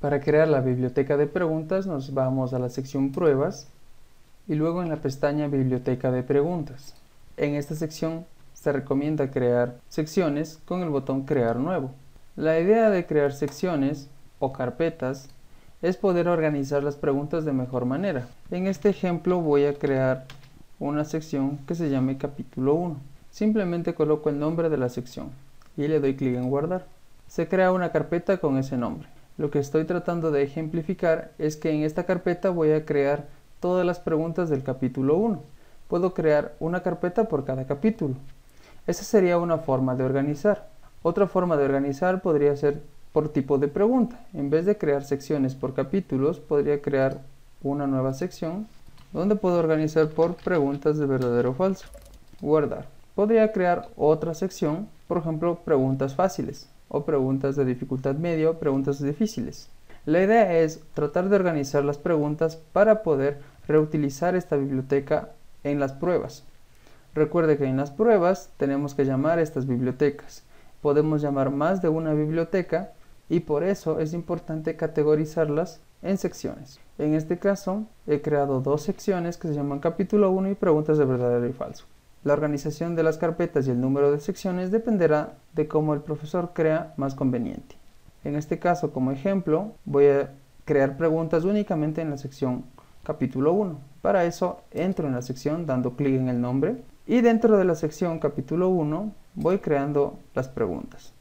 Para crear la biblioteca de preguntas nos vamos a la sección pruebas y luego en la pestaña biblioteca de preguntas. En esta sección se recomienda crear secciones con el botón crear nuevo. La idea de crear secciones o carpetas es poder organizar las preguntas de mejor manera. En este ejemplo voy a crear una sección que se llame capítulo 1. Simplemente coloco el nombre de la sección y le doy clic en guardar. Se crea una carpeta con ese nombre. Lo que estoy tratando de ejemplificar es que en esta carpeta voy a crear todas las preguntas del capítulo 1. Puedo crear una carpeta por cada capítulo. Esa sería una forma de organizar. Otra forma de organizar podría ser por tipo de pregunta. En vez de crear secciones por capítulos, podría crear una nueva sección donde puedo organizar por preguntas de verdadero o falso. Guardar. Podría crear otra sección, por ejemplo, preguntas fáciles o preguntas de dificultad media o preguntas difíciles. La idea es tratar de organizar las preguntas para poder reutilizar esta biblioteca en las pruebas. Recuerde que en las pruebas tenemos que llamar estas bibliotecas. Podemos llamar más de una biblioteca y por eso es importante categorizarlas en secciones. En este caso he creado dos secciones que se llaman capítulo 1 y preguntas de verdadero y falso. La organización de las carpetas y el número de secciones dependerá de cómo el profesor crea más conveniente. En este caso, como ejemplo, voy a crear preguntas únicamente en la sección capítulo 1. Para eso entro en la sección dando clic en el nombre y dentro de la sección capítulo 1 voy creando las preguntas.